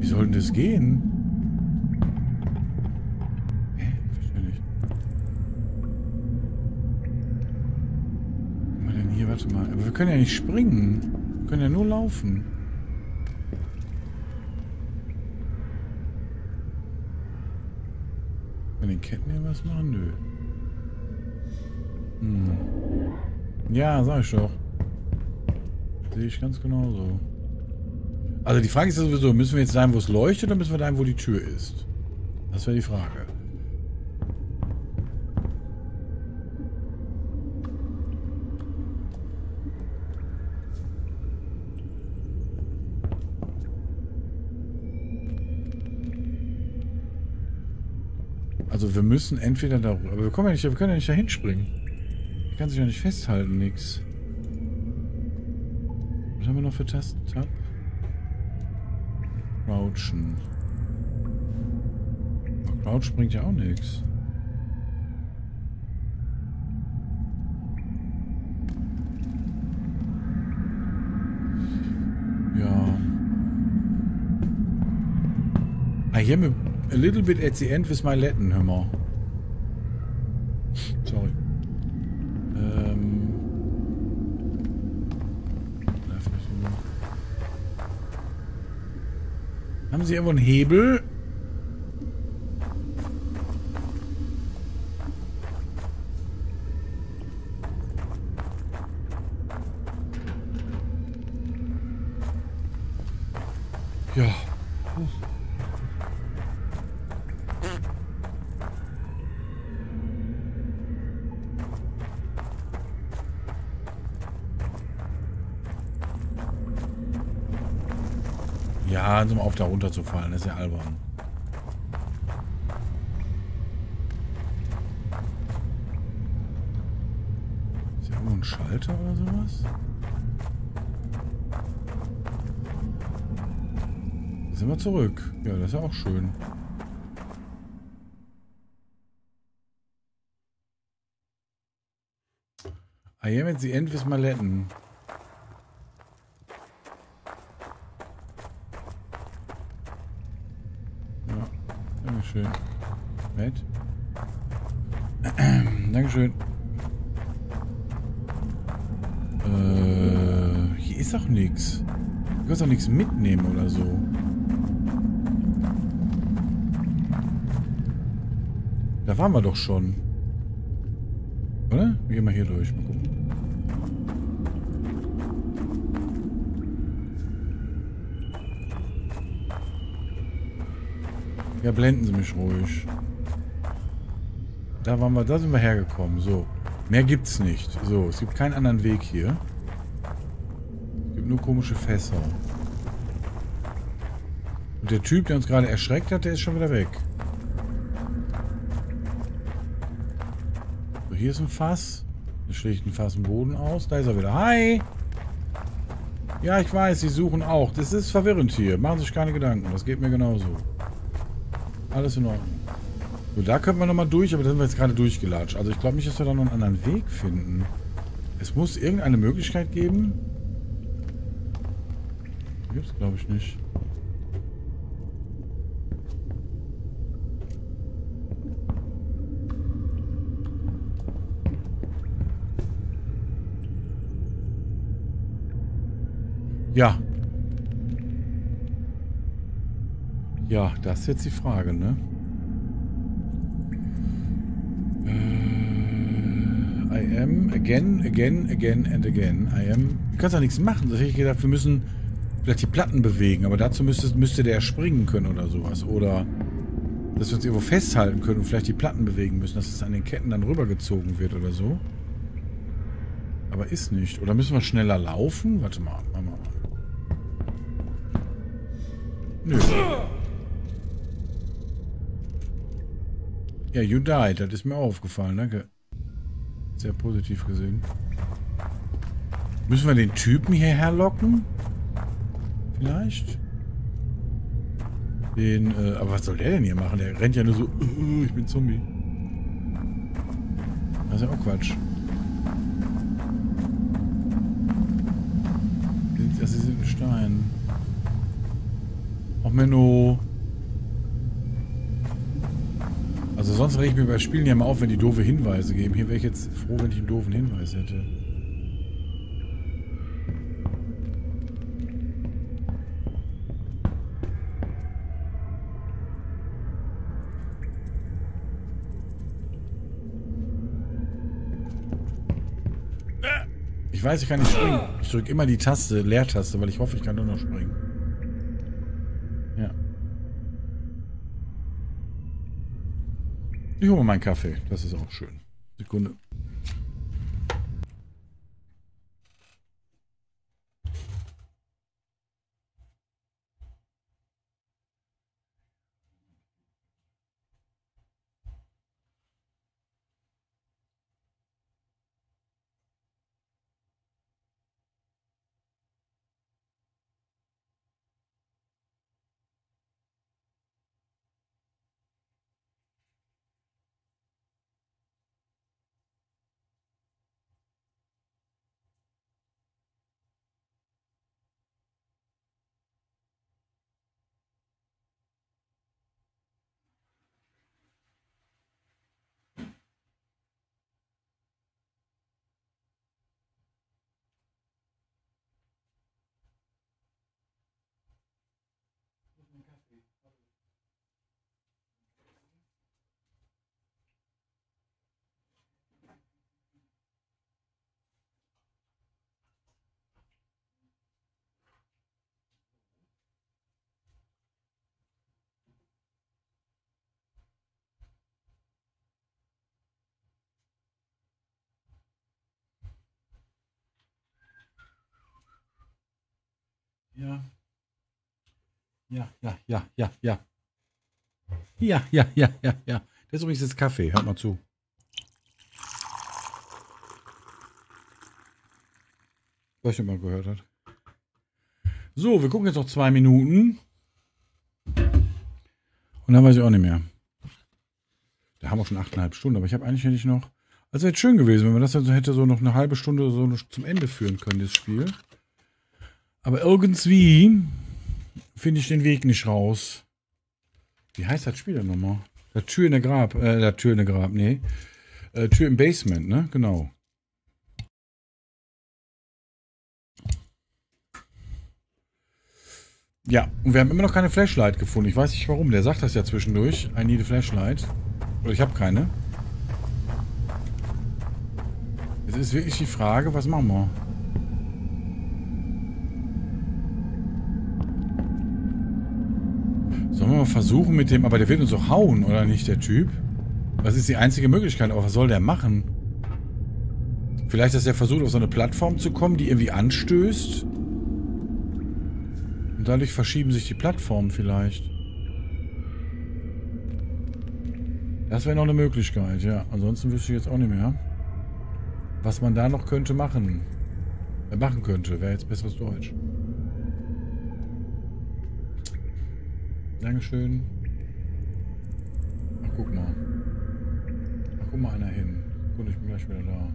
Wie soll denn das gehen? Warte mal. Aber wir können ja nicht springen. Wir können ja nur laufen. Kann den Ketten hier was machen? Nö. Hm. Ja, sag ich doch. Sehe ich ganz genau so. Also die Frage ist ja sowieso, müssen wir jetzt dahin, wo es leuchtet, oder müssen wir dahin, wo die Tür ist? Das wäre die Frage. Also wir müssen entweder darüber... Aber wir, kommen ja nicht, wir können ja nicht da hinspringen. Ich kann sich ja nicht festhalten, nix. Was haben wir noch für Tasten? Tab? Crouchen. Crouch bringt ja auch nichts. Ja. I am a, a little bit at the end with my Latin, hör mal. Sorry. Ähm. Na, vielleicht irgendwo. Haben Sie irgendwo einen Hebel? Ja. Ja, so mal auf da runterzufallen, ist ja albern. Ist hier irgendwo ein Schalter oder sowas? Sind wir zurück. Ja, das ist ja auch schön. I am at the end with Maletten. Ja, Dankeschön. Nett. Dankeschön. Äh, hier ist doch nichts. Du kannst doch nichts mitnehmen oder so. Da waren wir doch schon. Oder? Wir gehen mal hier durch. Mal gucken. Ja, blenden Sie mich ruhig. Da waren wir, da sind wir hergekommen. So. Mehr gibt's nicht. So, es gibt keinen anderen Weg hier. Es gibt nur komische Fässer. Und der Typ, der uns gerade erschreckt hat, der ist schon wieder weg. So, hier ist ein Fass. Hier schlägt ein Fass im Boden aus. Da ist er wieder. Hi! Ja, ich weiß, Sie suchen auch. Das ist verwirrend hier. Machen Sie sich keine Gedanken. Das geht mir genauso. Alles in Ordnung. So, da könnten wir nochmal durch, aber da sind wir jetzt gerade durchgelatscht. Also ich glaube nicht, dass wir da noch einen anderen Weg finden. Es muss irgendeine Möglichkeit geben. Gibt es, glaube ich, nicht. Ja. Ja, das ist jetzt die Frage, ne? Äh, I am again, again, again and again. I am. Du kannst ja nichts machen. Das hätte ich gedacht, wir müssen vielleicht die Platten bewegen, aber dazu müsste, müsste der springen können oder sowas. Oder dass wir uns irgendwo festhalten können und vielleicht die Platten bewegen müssen, dass es an den Ketten dann rübergezogen wird oder so. Aber ist nicht. Oder müssen wir schneller laufen? Warte mal. Machen wir mal. Nö. Ja, you died. Das ist mir auch aufgefallen. Danke. Sehr positiv gesehen. Müssen wir den Typen hierher locken? Vielleicht? Den, äh, aber was soll der denn hier machen? Der rennt ja nur so, uh, ich bin Zombie. Das ist ja auch Quatsch. Das ist ein Stein. Auch Menno. Sonst rege ich mir bei Spielen ja mal auf, wenn die doofe Hinweise geben. Hier wäre ich jetzt froh, wenn ich einen doofen Hinweis hätte. Ich weiß, ich kann nicht springen. Ich drücke immer die Taste, Leertaste, weil ich hoffe, ich kann nur noch springen. Ja. Ich hole meinen Kaffee. Das ist auch schön. Sekunde. Ja. Ja, ja, ja, ja, ja. Ja, ja, ja, ja, ja. Das ist übrigens jetzt Kaffee. Hört mal zu. Was ich mal gehört hat. So, wir gucken jetzt noch zwei Minuten. Und dann weiß ich auch nicht mehr. Da haben wir schon achteinhalb Stunden, aber ich habe eigentlich hätte ich noch. Also wäre schön gewesen, wenn man das also hätte so noch eine halbe Stunde so zum Ende führen können, das Spiel. Aber irgendwie finde ich den Weg nicht raus. Wie heißt das Spiel denn nochmal? Der Tür in der Grab, äh, der Tür in der Grab, nee. Äh, Tür im Basement, ne? Genau. Ja, und wir haben immer noch keine Flashlight gefunden. Ich weiß nicht warum. Der sagt das ja zwischendurch. I need a Flashlight. Oder ich habe keine. Jetzt ist wirklich die Frage, was machen wir? Wir mal versuchen mit dem... Aber der wird uns doch hauen, oder nicht, der Typ? Das ist die einzige Möglichkeit. Aber was soll der machen? Vielleicht, dass er versucht, auf so eine Plattform zu kommen, die irgendwie anstößt? Und dadurch verschieben sich die Plattformen vielleicht. Das wäre noch eine Möglichkeit, ja. Ansonsten wüsste ich jetzt auch nicht mehr. Was man da noch könnte machen. Äh, machen könnte, wäre jetzt besseres Deutsch. Dankeschön. Ach, guck mal. Ach, guck mal einer hin. Gut, ich bin gleich wieder da.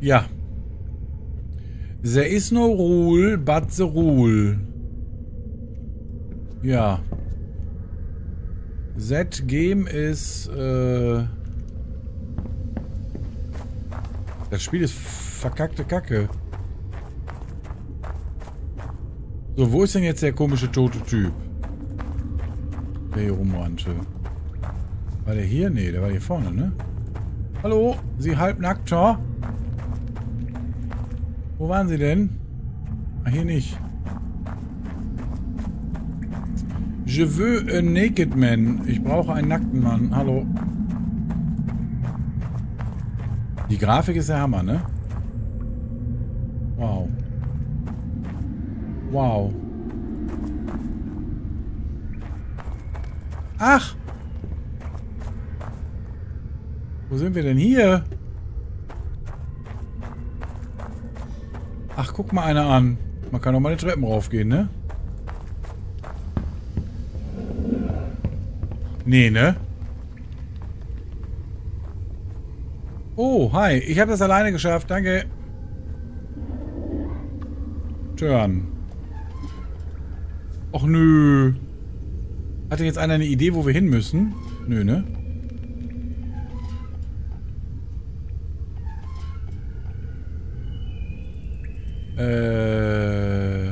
Ja. There is no rule but the rule. Ja. That game ist, äh... Das Spiel ist verkackte Kacke. So, wo ist denn jetzt der komische tote Typ? Der hier rumrannte. War der hier? Nee, der war hier vorne, ne? Hallo? Sie halbnackter? Wo waren Sie denn? Ah, hier nicht. Je veux a naked man. Ich brauche einen nackten Mann. Hallo. Die Grafik ist der Hammer, ne? Wow. Wow. Ach! Wo sind wir denn hier? Ach, guck mal einer an. Man kann doch mal die Treppen raufgehen, ne? Nee, ne? Oh, hi. Ich habe das alleine geschafft. Danke. Turn. Och nö. Hat denn jetzt einer eine Idee, wo wir hin müssen? Nö, ne? Äh.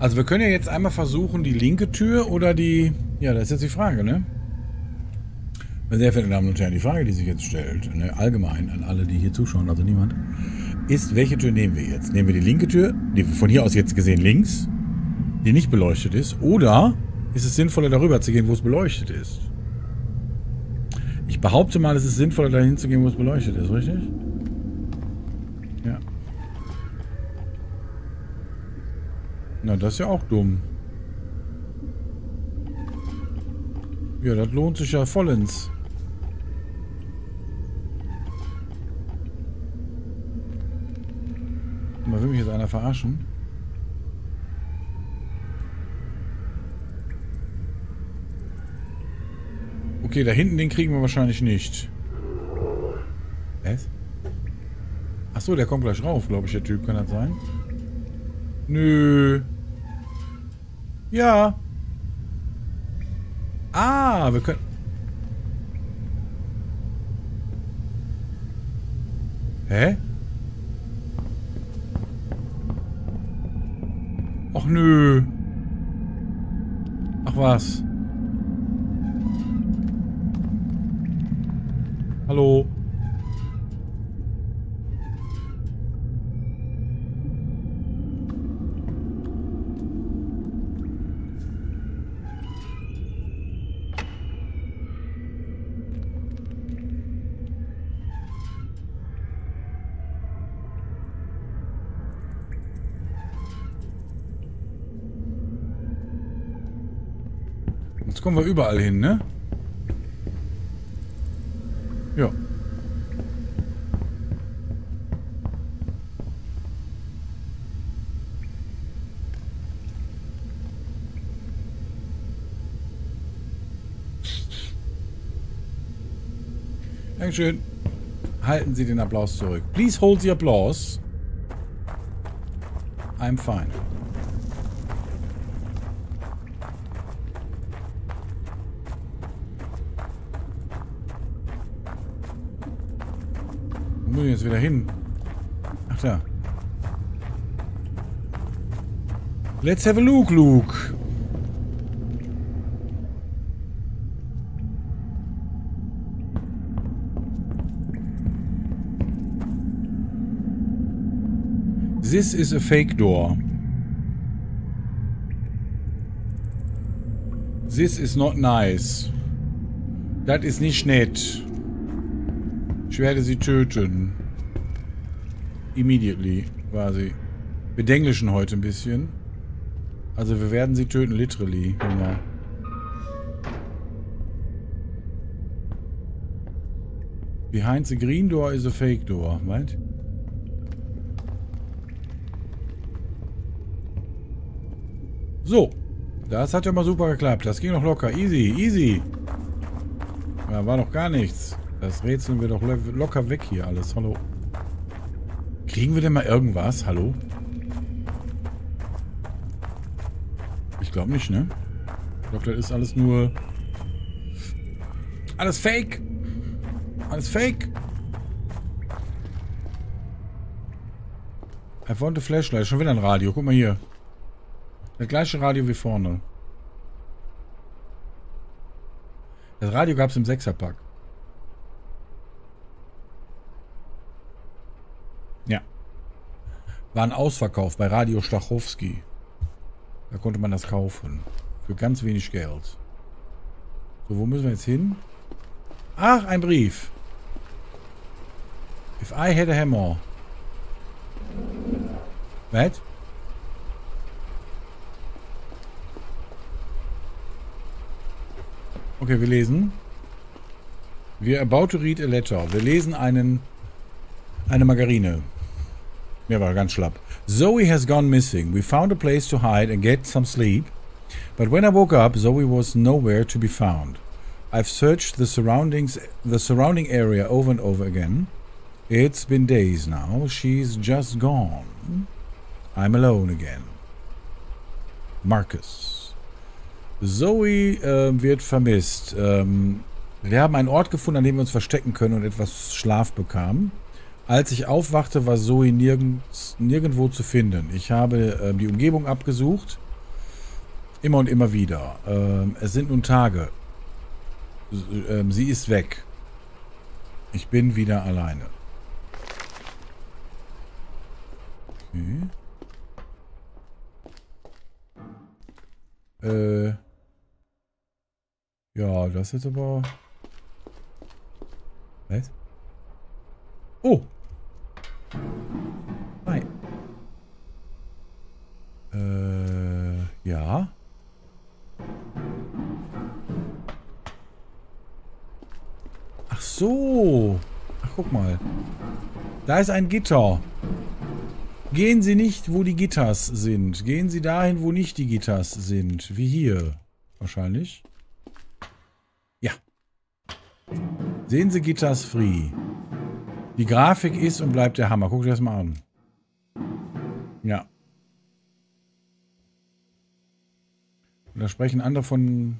Also wir können ja jetzt einmal versuchen, die linke Tür oder die... Ja, das ist jetzt die Frage, ne? Sehr verehrte Damen und Herren, die Frage, die sich jetzt stellt, ne, allgemein an alle, die hier zuschauen, also niemand, ist, welche Tür nehmen wir jetzt? Nehmen wir die linke Tür, die von hier aus jetzt gesehen links, die nicht beleuchtet ist, oder ist es sinnvoller, darüber zu gehen, wo es beleuchtet ist? Ich behaupte mal, es ist sinnvoller, dahin zu gehen, wo es beleuchtet ist, richtig? Ja. Na, das ist ja auch dumm. Ja, das lohnt sich ja vollends. Mal will mich jetzt einer verarschen? Okay, da hinten den kriegen wir wahrscheinlich nicht. Was? Achso, der kommt gleich rauf, glaube ich, der Typ. Kann das sein? Nö. Ja. Ah, wir können... Hä? Ach nö. Ach was. Hallo. Kommen wir überall hin, ne? Ja. Dankeschön. Halten Sie den Applaus zurück. Please hold the applause. I'm fine. Muss ich jetzt wieder hin? Ach da. Let's have a look, Luke. This is a fake door. This is not nice. Das ist nicht nett. Ich werde sie töten. Immediately, quasi. Wir denglischen heute ein bisschen. Also wir werden sie töten, literally. Genau. Behind the green door is a fake door, right? So. Das hat ja mal super geklappt. Das ging doch locker. Easy, easy. Ja, war doch gar nichts. Das rätseln wir doch locker weg hier alles. Hallo. Kriegen wir denn mal irgendwas? Hallo? Ich glaube nicht, ne? Ich glaube, das ist alles nur... Alles Fake! Alles Fake! I want a flashlight. Schon wieder ein Radio. Guck mal hier. Das gleiche Radio wie vorne. Das Radio gab es im Sechserpack. Ja. War ein Ausverkauf bei Radio Stachowski. Da konnte man das kaufen. Für ganz wenig Geld. So, wo müssen wir jetzt hin? Ach, ein Brief. If I had a hammer. Was? Okay, wir lesen. Wir about to read a letter. Wir lesen einen eine Margarine. Mir war ganz schlapp. Zoe has gone missing. We found a place to hide and get some sleep. But when I woke up, Zoe was nowhere to be found. I've searched the surroundings, the surrounding area over and over again. It's been days now. She's just gone. I'm alone again. Marcus. Zoe äh, wird vermisst. Ähm, wir haben einen Ort gefunden, an dem wir uns verstecken können und etwas Schlaf bekamen. Als ich aufwachte, war Zoe nirgends, nirgendwo zu finden. Ich habe äh, die Umgebung abgesucht. Immer und immer wieder. Ähm, es sind nun Tage. Ähm, sie ist weg. Ich bin wieder alleine. Okay. Äh. Ja, das ist aber... Was? Oh! Hi. Äh, ja. Ach so. Ach, guck mal. Da ist ein Gitter. Gehen Sie nicht, wo die Gitters sind. Gehen Sie dahin, wo nicht die Gitters sind. Wie hier. Wahrscheinlich. Ja. Sehen Sie Gitters free. Die Grafik ist und bleibt der Hammer. Guck dir das mal an. Ja. Und da sprechen andere von...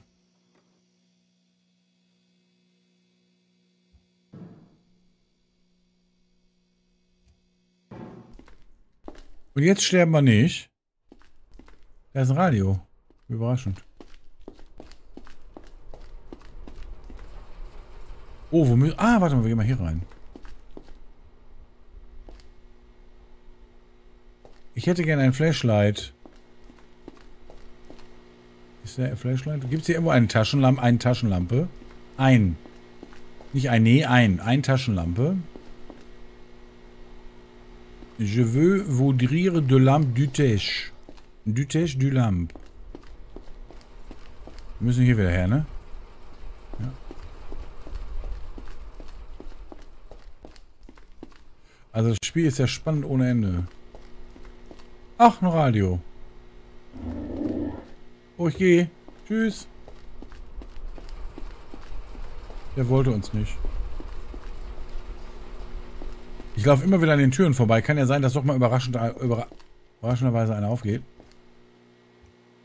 Und jetzt sterben wir nicht. Da ist ein Radio. Überraschend. Oh, wo müssen... Ah, warte mal, wir gehen mal hier rein. Ich hätte gerne ein Flashlight. Ist der Flashlight? Gibt es hier irgendwo eine Taschenlampe? Eine Taschenlampe? Ein. Nicht ein, nee, ein. Ein Taschenlampe. Je veux voudrir de lampe du Tisch. Du Tisch, du lampe. Wir müssen hier wieder her, ne? Ja. Also das Spiel ist ja spannend ohne Ende. Ach, ein Radio. Oh, ich gehe. Tschüss. Der wollte uns nicht. Ich laufe immer wieder an den Türen vorbei. Kann ja sein, dass doch mal überraschend, überra überraschenderweise einer aufgeht.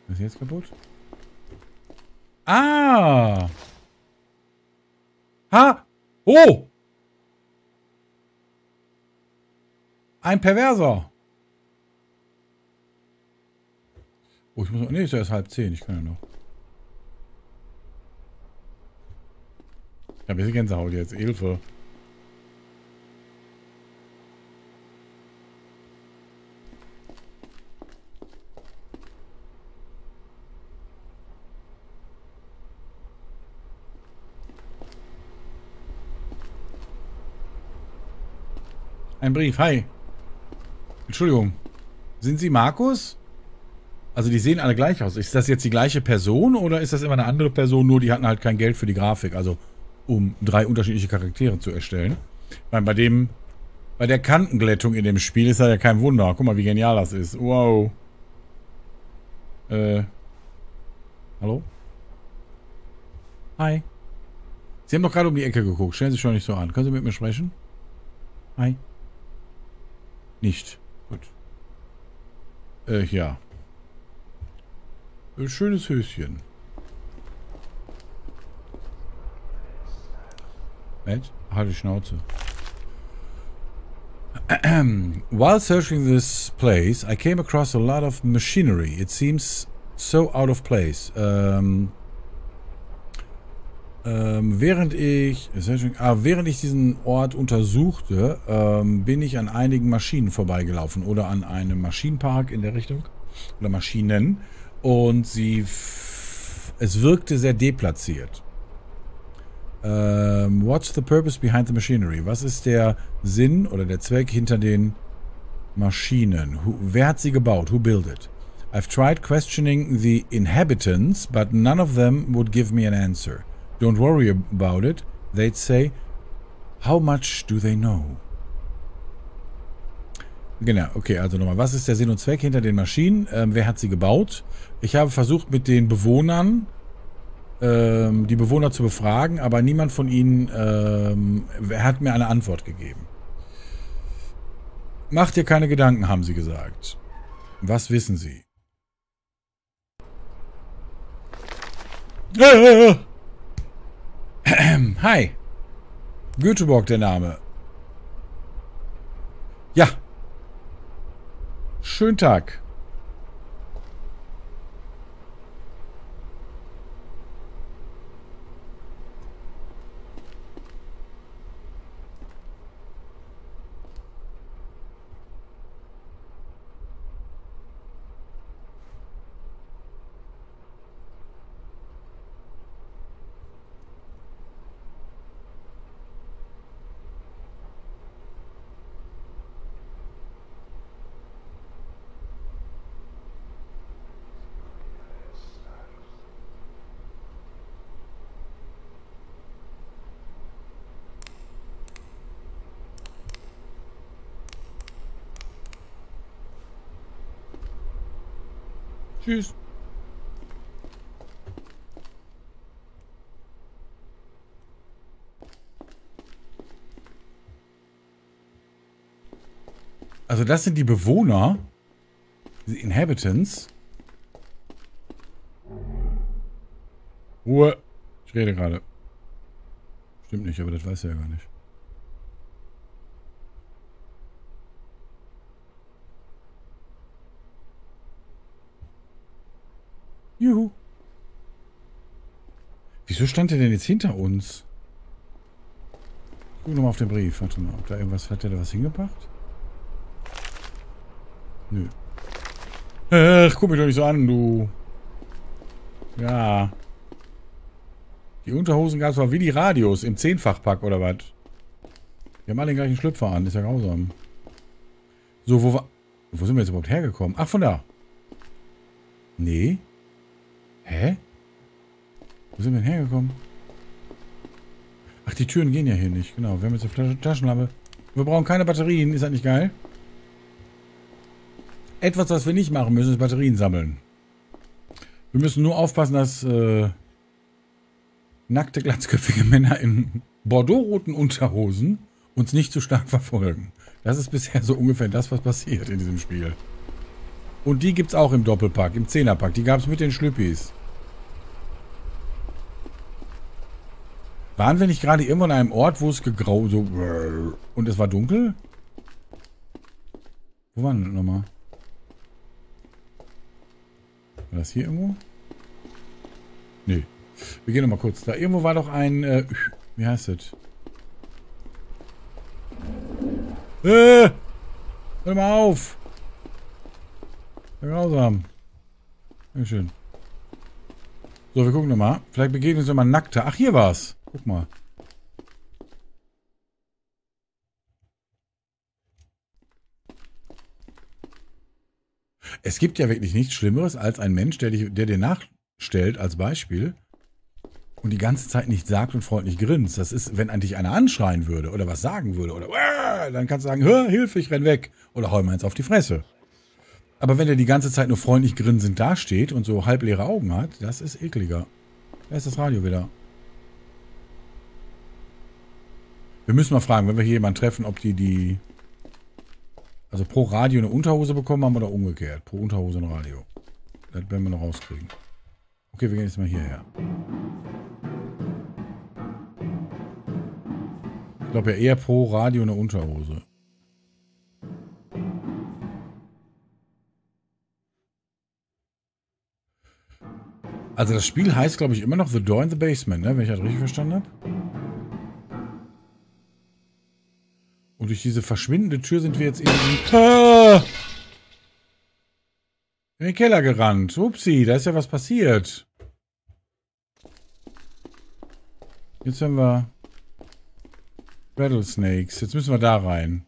Ist jetzt kaputt? Ah! Ha! Oh! Ein Perverser. Oh, ich muss noch. Nee, ist ja erst halb zehn. Ich kann ja noch. Habe ein bisschen Gänsehaut jetzt. Hilfe. Ein Brief. Hi. Entschuldigung. Sind Sie Markus? Also die sehen alle gleich aus. Ist das jetzt die gleiche Person oder ist das immer eine andere Person, nur die hatten halt kein Geld für die Grafik, also um drei unterschiedliche Charaktere zu erstellen. Weil bei dem, bei der Kantenglättung in dem Spiel ist das ja kein Wunder. Guck mal, wie genial das ist. Wow. Äh. Hallo? Hi. Sie haben doch gerade um die Ecke geguckt. Stellen Sie sich schon nicht so an. Können Sie mit mir sprechen? Hi. Nicht. Gut. Äh, ja. Schönes Höschen. Mensch, halt die Schnauze. While searching this place, I came across a lot of machinery. It seems so out of place. Ähm, ähm, während ich ah, während ich diesen Ort untersuchte, ähm, bin ich an einigen Maschinen vorbeigelaufen oder an einem Maschinenpark in der Richtung oder Maschinen und sie es wirkte sehr deplatziert. Ähm, what's the purpose behind the machinery? Was ist der Sinn oder der Zweck hinter den Maschinen? Who, wer hat sie gebaut? Who built it? I've tried questioning the inhabitants, but none of them would give me an answer. Don't worry about it, they'd say. How much do they know? Genau, okay, also nochmal. Was ist der Sinn und Zweck hinter den Maschinen? Ähm, wer hat sie gebaut? Ich habe versucht, mit den Bewohnern ähm, die Bewohner zu befragen, aber niemand von ihnen ähm, hat mir eine Antwort gegeben. Macht dir keine Gedanken, haben sie gesagt. Was wissen sie? Hi. Göteborg der Name. Ja. Schönen Tag. Tschüss. Also das sind die Bewohner, die Inhabitants. Ruhe. Ich rede gerade. Stimmt nicht, aber das weiß er ja gar nicht. Juhu. Wieso stand der denn jetzt hinter uns? Guck nochmal auf den Brief. Warte mal, ob da irgendwas... Hat der da was hingebracht? Nö. Ach, guck mich doch nicht so an, du. Ja. Die Unterhosen gab es mal wie die Radios im Zehnfachpack oder was? Die haben alle den gleichen Schlüpfer an. Ist ja grausam. So, wo. Wo sind wir jetzt überhaupt hergekommen? Ach, von da. Nee. Hä? Wo sind wir denn hergekommen? Ach, die Türen gehen ja hier nicht. Genau, wir haben jetzt eine Taschenlampe. Wir brauchen keine Batterien. Ist das nicht geil? Etwas, was wir nicht machen müssen, ist Batterien sammeln. Wir müssen nur aufpassen, dass äh, nackte, glatzköpfige Männer in bordeauxroten Unterhosen uns nicht zu stark verfolgen. Das ist bisher so ungefähr das, was passiert in diesem Spiel. Und die gibt es auch im Doppelpack, im Zehnerpack. Die gab es mit den Schlüppis. Waren wir nicht gerade irgendwo an einem Ort, wo es gegrau so und es war dunkel? Wo waren wir nochmal? War das hier irgendwo? Nee. Wir gehen nochmal kurz. Da irgendwo war doch ein, äh, wie heißt das? Äh, hör mal auf. Grausam. Dankeschön. So, wir gucken nochmal. Vielleicht begegnen uns nochmal Nackte. Ach, hier war's. Guck mal. Es gibt ja wirklich nichts Schlimmeres als ein Mensch, der, dich, der dir nachstellt als Beispiel und die ganze Zeit nicht sagt und freundlich grinst. Das ist, wenn an dich einer anschreien würde oder was sagen würde oder dann kannst du sagen, Hör, Hilfe, ich renn weg oder hau mir eins auf die Fresse. Aber wenn der die ganze Zeit nur freundlich grinsend dasteht und so halbleere Augen hat, das ist ekliger. Da ist das Radio wieder. Wir müssen mal fragen, wenn wir hier jemanden treffen, ob die die... Also pro Radio eine Unterhose bekommen haben oder umgekehrt. Pro Unterhose ein Radio. Das werden wir noch rauskriegen. Okay, wir gehen jetzt mal hierher. Ich glaube ja eher pro Radio eine Unterhose. Also das Spiel heißt, glaube ich, immer noch The Door in the Basement, ne? wenn ich das richtig verstanden habe. Durch diese verschwindende Tür sind wir jetzt in den, ah, in den Keller gerannt. Upsi, da ist ja was passiert. Jetzt haben wir Rattlesnakes. Jetzt müssen wir da rein.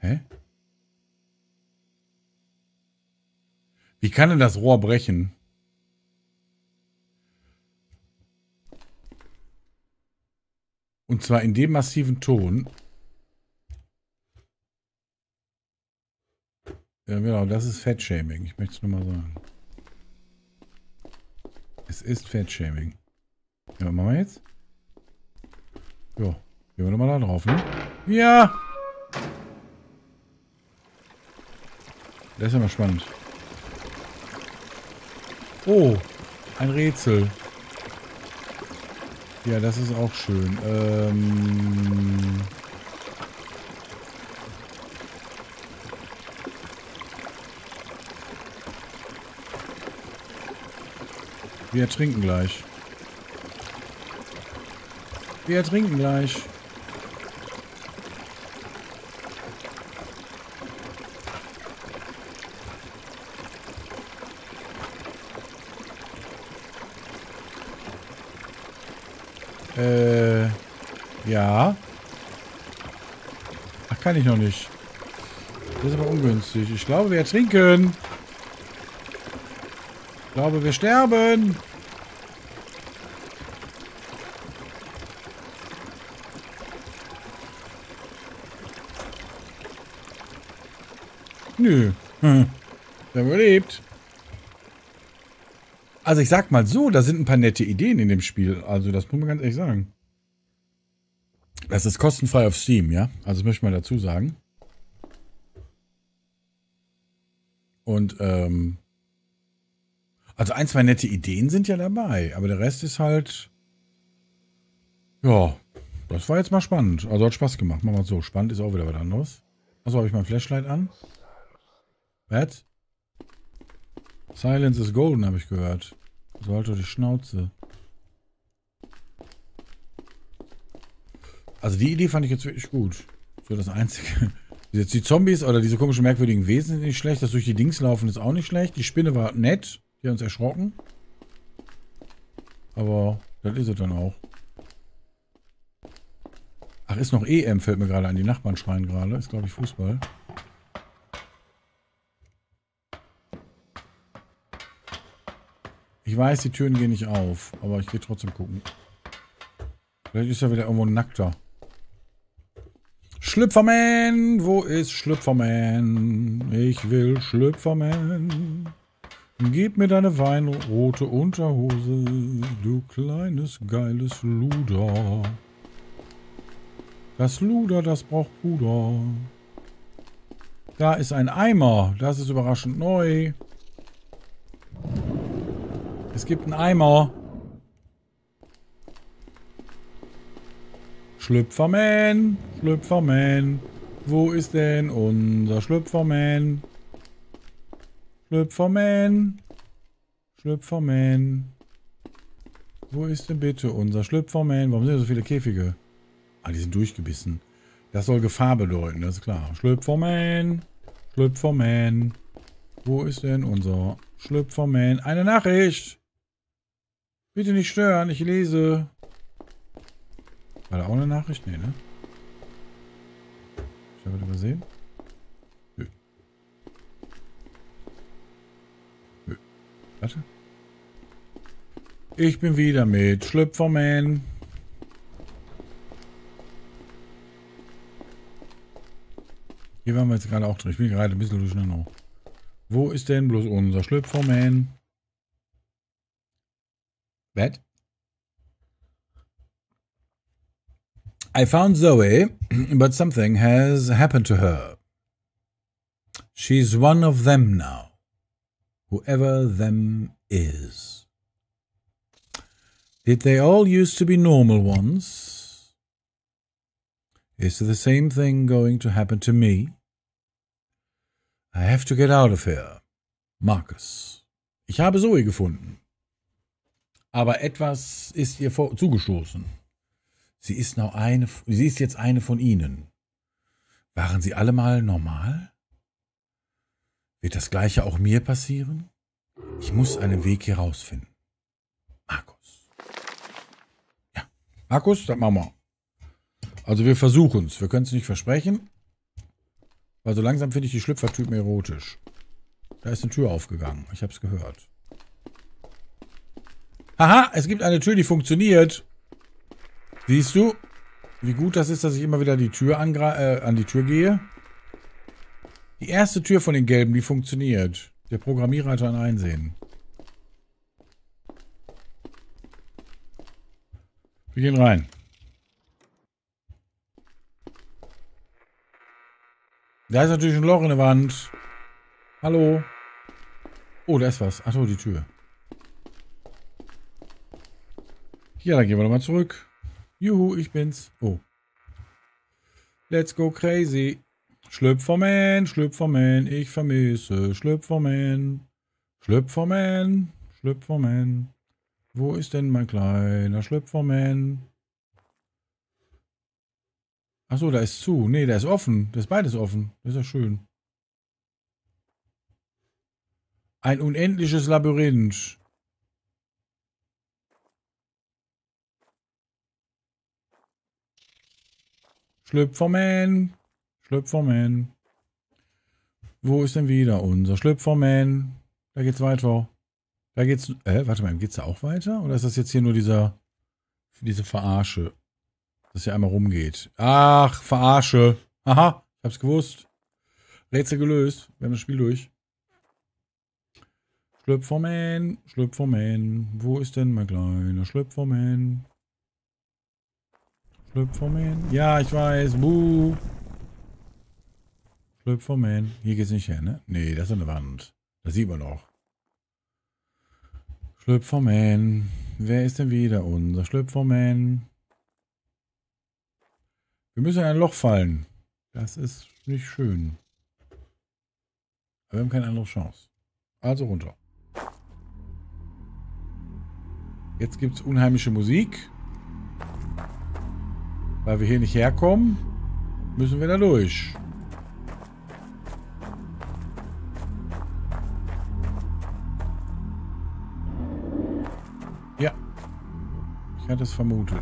Hä? Wie kann denn das Rohr brechen? Und zwar in dem massiven Ton. Ja, genau, das ist Fettshaming. Ich möchte es nur mal sagen. Es ist Fettshaming. Ja, was machen wir jetzt? Jo, gehen wir nochmal da drauf, ne? Ja! Das ist ja mal spannend. Oh, ein Rätsel. Ja, das ist auch schön. Ähm... Wir ertrinken gleich. Wir ertrinken gleich. Äh, ja. Ach, kann ich noch nicht. Das ist aber ungünstig. Ich glaube, wir ertrinken. Ich glaube, wir sterben. Nö. Hm. Wir haben überlebt. Also ich sag mal so, da sind ein paar nette Ideen in dem Spiel. Also das muss man ganz ehrlich sagen. Das ist kostenfrei auf Steam, ja? Also das möchte ich mal dazu sagen. Und, ähm... Also ein, zwei nette Ideen sind ja dabei. Aber der Rest ist halt... Ja, das war jetzt mal spannend. Also hat Spaß gemacht. Machen wir so. Spannend ist auch wieder was anderes. Also habe ich mein Flashlight an. Was? Silence is golden, habe ich gehört. Sollte die Schnauze. Also die Idee fand ich jetzt wirklich gut. So das Einzige. Jetzt die Zombies oder diese komischen merkwürdigen Wesen sind nicht schlecht. Das durch die Dings laufen ist auch nicht schlecht. Die Spinne war nett. Die hat uns erschrocken. Aber das ist es dann auch. Ach, ist noch EM, fällt mir gerade an. Die Nachbarn schreien gerade. Ist, glaube ich, Fußball. Ich weiß, die Türen gehen nicht auf, aber ich gehe trotzdem gucken. Vielleicht ist ja wieder irgendwo Nackter. Schlüpferman! Wo ist Schlüpferman? Ich will Schlüpferman. Gib mir deine weinrote Unterhose, du kleines geiles Luder. Das Luder, das braucht Puder. Da ist ein Eimer. Das ist überraschend neu. Es gibt einen Eimer. Schlüpferman, Schlüpferman. Wo ist denn unser Schlüpferman? Schlüpferman, Schlüpferman. Wo ist denn bitte unser Schlüpferman? Warum sind hier so viele Käfige? Ah, die sind durchgebissen. Das soll Gefahr bedeuten, das ist klar. Schlüpferman, Schlüpferman. Wo ist denn unser Schlüpferman? Eine Nachricht! Bitte nicht stören, ich lese. War da auch eine Nachricht? Nee, ne? Ich habe übersehen. Nö. Nö. Warte. Ich bin wieder mit Schlüpferman. Hier waren wir jetzt gerade auch drin. Ich bin gerade ein bisschen durcheinander. Wo ist denn bloß unser Schlüpferman? I found Zoe, but something has happened to her. She's one of them now, whoever them is. Did they all used to be normal ones? Is the same thing going to happen to me? I have to get out of here. Marcus. Ich habe Zoe gefunden. Aber etwas ist ihr vor, zugestoßen. Sie ist noch eine, sie ist jetzt eine von ihnen. Waren sie alle mal normal? Wird das gleiche auch mir passieren? Ich muss einen Weg hier rausfinden. Markus. Ja, Markus, das machen wir. Also wir versuchen es. Wir können es nicht versprechen. Weil so langsam finde ich die Schlüpfertypen erotisch. Da ist eine Tür aufgegangen. Ich habe es gehört. Aha, es gibt eine Tür, die funktioniert. Siehst du, wie gut das ist, dass ich immer wieder die Tür äh, an die Tür gehe? Die erste Tür von den gelben, die funktioniert. Der Programmierer hat ein Einsehen. Wir gehen rein. Da ist natürlich ein Loch in der Wand. Hallo. Oh, da ist was. Achso, die Tür. Ja, dann gehen wir nochmal zurück. Juhu, ich bin's. Oh. Let's go crazy. Schlüpferman, Schlüpferman, ich vermisse Schlüpferman. Schlüpferman, Schlüpferman. Wo ist denn mein kleiner Schlüpferman? Achso, da ist zu. Nee, da ist offen. Das ist beides offen. Das ist ja schön. Ein unendliches Labyrinth. Schlüpferman. Schlüpferman. Wo ist denn wieder unser Schlüpferman? Da geht's weiter. Da geht's. Äh, warte mal, geht's da auch weiter? Oder ist das jetzt hier nur dieser. Diese Verarsche? Dass hier einmal rumgeht. Ach, Verarsche. Aha, ich hab's gewusst. Rätsel gelöst. Wir haben das Spiel durch. Schlüpferman, Schlüpferman. Wo ist denn mein kleiner Schlüpferman? Schlüpferman. Ja, ich weiß. Buh. Schlüpferman. Hier geht's nicht her, ne? Nee, das ist eine Wand. Das sieht man noch. Schlüpferman. Wer ist denn wieder unser Schlüpferman? Wir müssen in ein Loch fallen. Das ist nicht schön. Aber wir haben keine andere Chance. Also runter. Jetzt gibt es unheimliche Musik. Weil wir hier nicht herkommen, müssen wir da durch. Ja. Ich hatte es vermutet.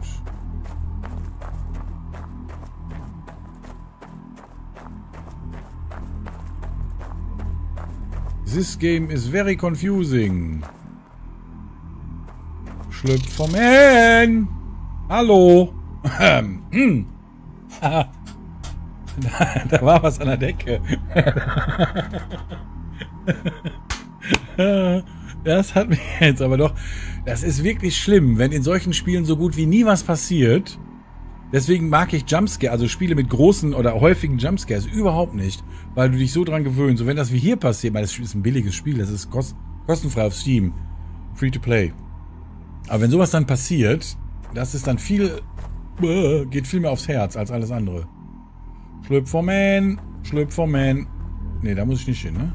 This game is very confusing. Schlüpferman! Hallo! Hm. da, da war was an der Decke. das hat mich jetzt aber doch. Das ist wirklich schlimm, wenn in solchen Spielen so gut wie nie was passiert. Deswegen mag ich Jumpscare, also Spiele mit großen oder häufigen Jumpscares überhaupt nicht, weil du dich so dran gewöhnst. So wenn das wie hier passiert, weil das ist ein billiges Spiel, das ist kost kostenfrei auf Steam, free to play. Aber wenn sowas dann passiert, das ist dann viel geht viel mehr aufs Herz als alles andere. Schlüpferman, Schlüpferman. Ne, da muss ich nicht hin, ne?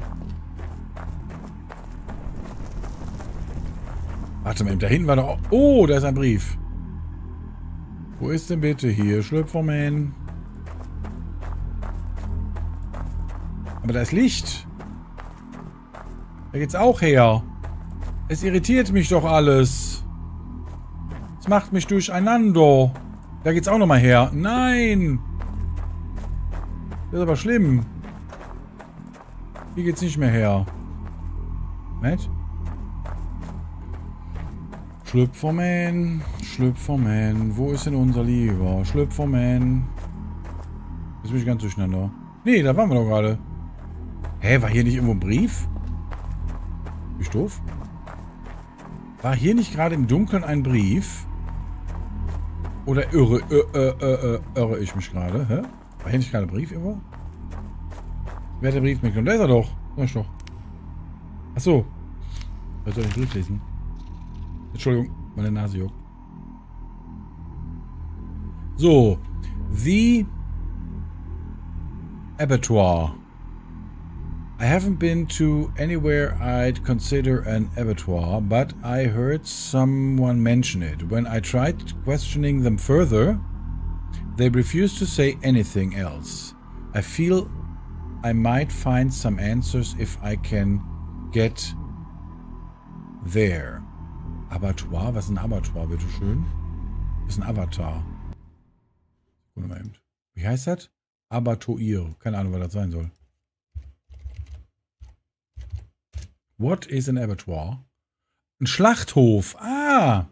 Warte mal, da hinten war doch... Oh, da ist ein Brief. Wo ist denn bitte hier Schlüpferman? Aber da ist Licht. Da geht's auch her. Es irritiert mich doch alles. Es macht mich durcheinander. Da geht's auch nochmal her. Nein! Das ist aber schlimm. Hier geht's nicht mehr her. Matt? Schlüpferman, Schlüpferman. Wo ist denn unser Lieber? Schlüpferman. Jetzt bin ich ganz durcheinander. Nee, da waren wir doch gerade. Hä, war hier nicht irgendwo ein Brief? Bin ich doof? War hier nicht gerade im Dunkeln ein Brief? Oder irre, irre, irre, irre ich mich gerade? Hä? War hier nicht gerade Brief irgendwo? Wer hat den Brief mitgenommen? Da ist er doch. Da ist doch. Was soll ich den Brief lesen? Entschuldigung, meine Nase juckt. So. The Abattoir. I haven't been to anywhere I'd consider an abattoir, but I heard someone mention it. When I tried questioning them further, they refused to say anything else. I feel I might find some answers if I can get there. Abattoir? Was ist ein Abattoir, bitteschön? Was ist ein Avatar? Wie heißt das? Abattoir. Keine Ahnung, was das sein soll. What is an abattoir? Ein Schlachthof. Ah.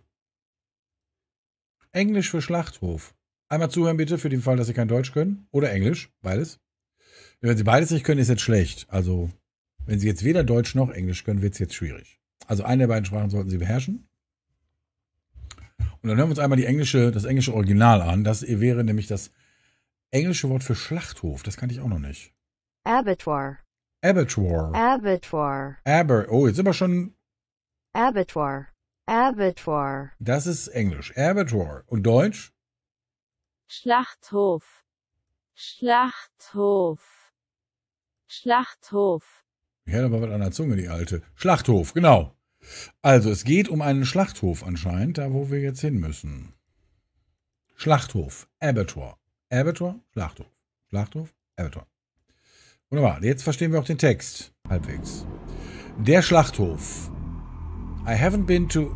Englisch für Schlachthof. Einmal zuhören bitte, für den Fall, dass Sie kein Deutsch können. Oder Englisch, beides. Wenn Sie beides nicht können, ist jetzt schlecht. Also, wenn Sie jetzt weder Deutsch noch Englisch können, wird es jetzt schwierig. Also eine der beiden Sprachen sollten Sie beherrschen. Und dann hören wir uns einmal die englische, das englische Original an. Das wäre nämlich das englische Wort für Schlachthof. Das kannte ich auch noch nicht. Abattoir. Abattoir. Abattoir. Aber, oh, jetzt sind wir schon, Abattoir. Abattoir. das ist Englisch. Abattoir. Und Deutsch? Schlachthof. Schlachthof. Schlachthof. Die hat aber was an der Zunge, die alte. Schlachthof, genau. Also, es geht um einen Schlachthof anscheinend, da wo wir jetzt hin müssen. Schlachthof, Abattoir. Abattoir, Schlachthof. Schlachthof, Abattoir. Wunderbar, jetzt verstehen wir auch den Text. Halbwegs. Der Schlachthof. I haven't been to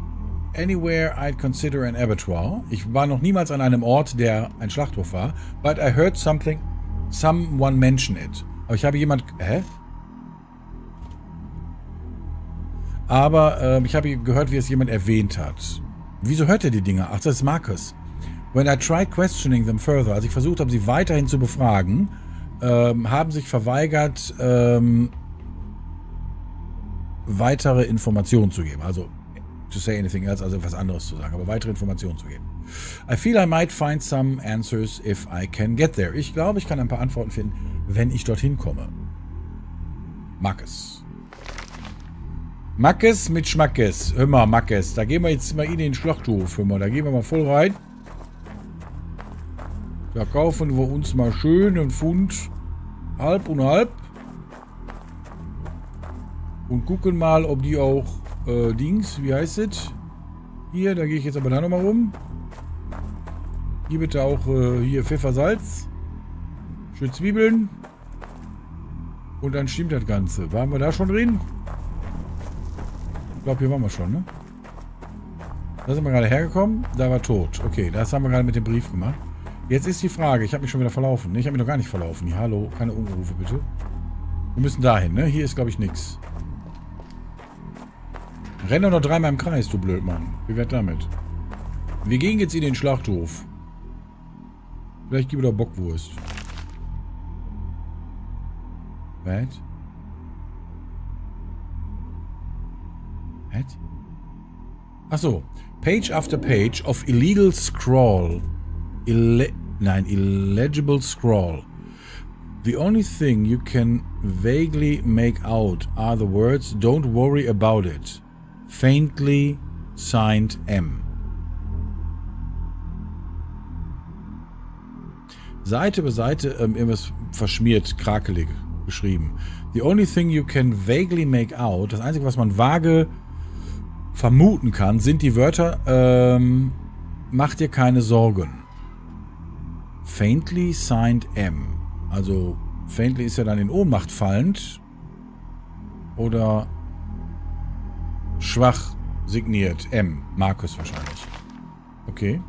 anywhere I'd consider an abattoir. Ich war noch niemals an einem Ort, der ein Schlachthof war. But I heard something, someone mention it. Aber ich habe jemand, hä? Aber ähm, ich habe gehört, wie es jemand erwähnt hat. Wieso hört er die Dinge? Ach, das ist Marcus. When I tried questioning them further, als ich versucht habe, sie weiterhin zu befragen, ähm, haben sich verweigert, ähm, weitere Informationen zu geben. Also, to say anything else, also etwas anderes zu sagen, aber weitere Informationen zu geben. I feel I might find some answers if I can get there. Ich glaube, ich kann ein paar Antworten finden, wenn ich dorthin komme. Marcus. Mackes mit Schmackes. Hör mal, Mackes. Da gehen wir jetzt mal in den Schlachthof. Hör mal, da gehen wir mal voll rein. Da kaufen wir uns mal schön einen Pfund halb und halb. Und gucken mal, ob die auch äh, Dings, wie heißt es? Hier, da gehe ich jetzt aber da nochmal rum. Hier bitte auch äh, hier Pfeffer. Schön Zwiebeln. Und dann stimmt das Ganze. Waren wir da schon drin? Ich glaube, hier waren wir schon, ne? Da sind wir gerade hergekommen. Da war tot. Okay, das haben wir gerade mit dem Brief gemacht. Jetzt ist die Frage, ich habe mich schon wieder verlaufen. Ne, ich habe mich noch gar nicht verlaufen. Ja, hallo, keine Unrufe bitte. Wir müssen dahin, ne? Hier ist, glaube ich, nichts. Renn doch noch dreimal im Kreis, du Blödmann. Wie wird damit? Wir gehen jetzt in den Schlachthof. Vielleicht gib mir doch Bockwurst. Was? Was? Ach so. Page after page of illegal scrawl. Ille nein, illegible scrawl. The only thing you can vaguely make out are the words Don't worry about it. Faintly signed M. Seite über Seite ähm, irgendwas verschmiert, krakelig geschrieben. The only thing you can vaguely make out, das Einzige, was man vage vermuten kann, sind die Wörter ähm, Mach dir keine Sorgen. Faintly signed M. Also faintly ist ja dann in Ohnmacht fallend. Oder schwach signiert M. Markus wahrscheinlich. Okay.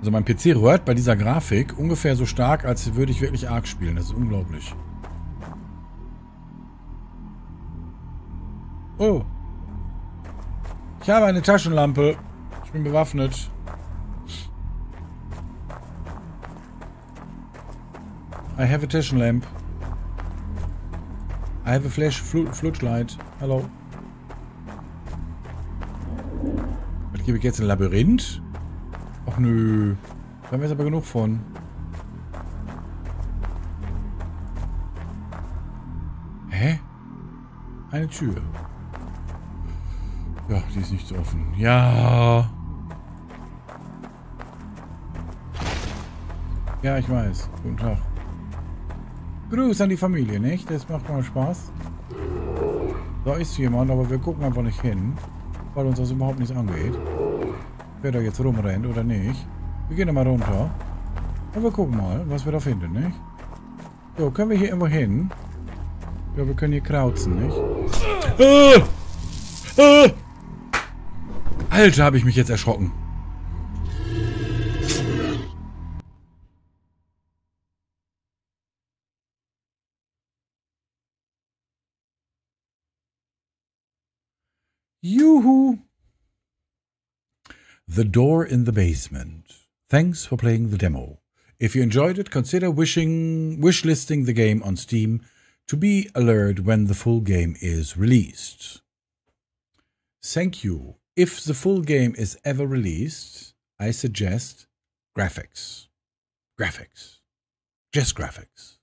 Also mein PC rührt bei dieser Grafik ungefähr so stark, als würde ich wirklich arg spielen. Das ist unglaublich. Oh. Ich habe eine Taschenlampe. Ich bin bewaffnet. I have a Taschenlamp. I have a flash flu flashlight. Hallo. Was gebe ich jetzt ein Labyrinth? Ach nö. Da haben wir jetzt aber genug von. Hä? Eine Tür. Ja, die ist nicht offen. Ja. Ja, ich weiß. Guten Tag. Gruß an die Familie, nicht? Das macht mal Spaß. Da ist jemand, aber wir gucken einfach nicht hin, weil uns das überhaupt nichts angeht. Wer da jetzt rumrennt oder nicht. Wir gehen mal runter. Und wir gucken mal, was wir da finden, nicht? So, können wir hier irgendwo hin? Ja, wir können hier krauzen, nicht? Ah! Ah! Alter, habe ich mich jetzt erschrocken. Juhu. The Door in the Basement. Thanks for playing the demo. If you enjoyed it, consider wishing wishlisting the game on Steam To be alert when the full game is released. Thank you. If the full game is ever released, I suggest graphics. Graphics. Just graphics.